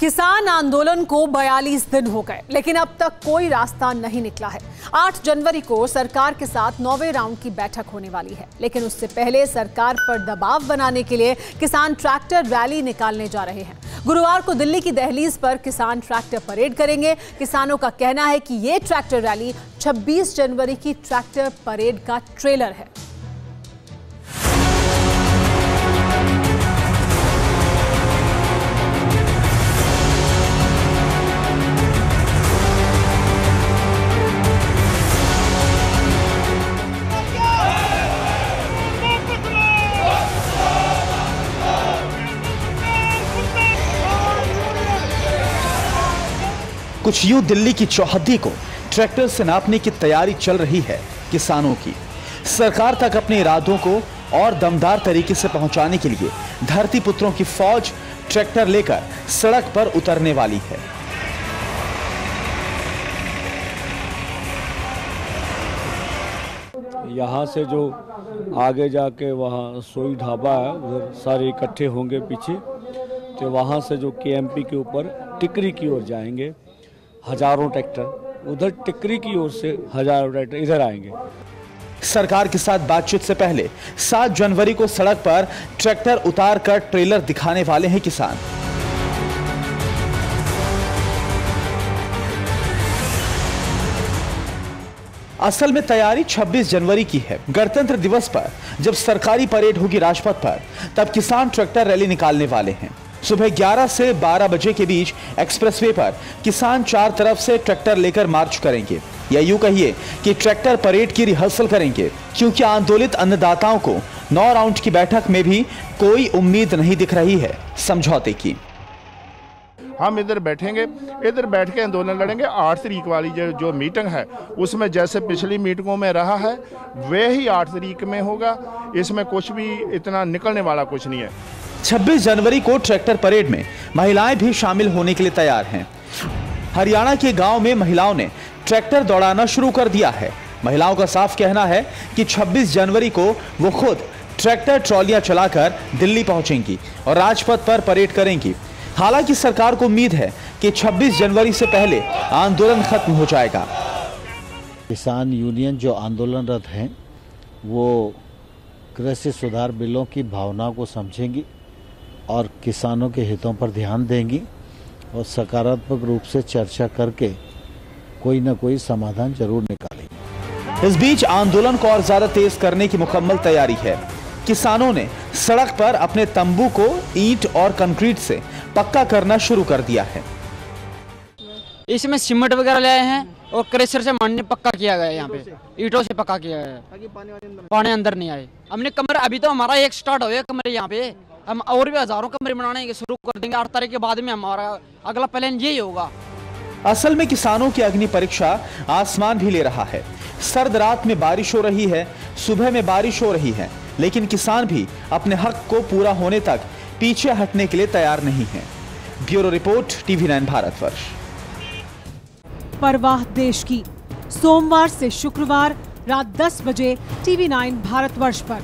किसान आंदोलन को 42 दिन हो गए, लेकिन अब तक कोई रास्ता नहीं निकला है। 8 जनवरी को सरकार के साथ नौवे राउंड की बैठक होने वाली है, लेकिन उससे पहले सरकार पर दबाव बनाने के लिए किसान ट्रैक्टर रैली निकालने जा रहे हैं। गुरुवार को दिल्ली की दहलीज पर किसान ट्रैक्टर परेड करेंगे। किसानों का कहना है कि ये ट्रैक्टर रैली 26 जनवरी की ट्रैक्टर परेड का ट्रेलर है। कुछ यूँ दिल्ली की चौहद्दी को ट्रैक्टर से नापने की तैयारी चल रही है किसानों की। सरकार तक अपने इरादों को और दमदार तरीके से पहुँचाने के लिए धरती पुत्रों की फौज ट्रैक्टर लेकर सड़क पर उतरने वाली है। यहाँ से जो आगे जाके वहाँ सोई ढाबा है, उधर सारे इकट्ठे होंगे पीछे तो वहाँ से जो केएमपी के ऊपर टिकरी की ओर जाएँगे। हज़ारों ट्रैक्टर, उधर टिकरी की ओर से हज़ारों ट्रैक्टर इधर आएँगे। सरकार के साथ बातचीत से पहले 7 जनवरी को सड़क पर ट्रैक्टर उतार कर ट्रेलर दिखाने वाले हैं किसान। असल में तैयारी 26 जनवरी की है, गणतंत्र दिवस पर, जब सरकारी परेड होगी राजपथ पर, तब किसान ट्रैक्टर रैली निकालने वाले हैं। सुबह 11 से 12 बजे के बीच एक्सप्रेसवे पर किसान चार तरफ़ से ट्रैक्टर लेकर मार्च करेंगे। या यूँ कहिए कि ट्रैक्टर परेड की रिहर्सल करेंगे, क्योंकि आंदोलित अन्नदाताओं को नौ राउंड की बैठक में भी कोई उम्मीद नहीं दिख रही है, समझौते की। हम इधर बैठेंगे, इधर बैठ के आंदोलन लड़ेंगे। आठ तारीख वाली जो जो मीटिंग है, उसमें जैसे पिछली मीटिंगों में रहा है वे ही आठ तारीख में होगा। इसमें कुछ भी इतना निकलने वाला कुछ नहीं है। 26 जनवरी को ट्रैक्टर परेड में महिलाएँ भी शामिल होने के लिए तैयार हैं। हरियाणा के गाँव में महिलाओं ने ट्रैक्टर दौड़ाना शुरू कर दिया है। महिलाओं का साफ़ कहना है कि 26 जनवरी को वो खुद ट्रैक्टर ट्रॉलियाँ चलाकर दिल्ली पहुंचेंगी और राजपथ पर परेड करेंगी। हालाँकि सरकार को उम्मीद है कि 26 जनवरी से पहले आंदोलन खत्म हो जाएगा। किसान यूनियन जो आंदोलनरत हैं, वो कृषि सुधार बिलों की भावना को समझेंगी। और किसानों के हितों पर ध्यान देंगी और सकारात्मक रूप से चर्चा करके कोई ना कोई समाधान ज़रूर निकालेंगे। इस बीच आंदोलन को और ज़्यादा तेज करने की मुकम्मल तैयारी है। किसानों ने सड़क पर अपने तंबू को ईंट और कंक्रीट से पक्का करना शुरू कर दिया है। इसमें सीमेंट वगैरह लाए हैं और क्रेशर से मारने पक्का किया गया है यहाँ पे। ईटों से पक्का किया गया है। पानी अंदर नहीं आए। हमने कमरे अभी तो हमारा एक स्टार्ट हो गया कमरे यहाँ पे। हम और भी हज़ारों कमरे बनाने के शुरू कर देंगे। आठ तारीख के बाद में हमारा अगला प्लान यही होगा। असल में किसानों की अग्नि परीक्षा आसमान भी ले रहा है। सर्द रात में बारिश हो रही है सुबह में बारिश हो रही है लेकिन किसान भी अपने हक को पूरा होने तक पीछे हटने के लिए तैयार नहीं है। Bureau report TV nine Bharatvarsh परवाह देश की। सोमवार से शुक्रवार रात 10 बजे टीवी 9 भारतवर्ष पर।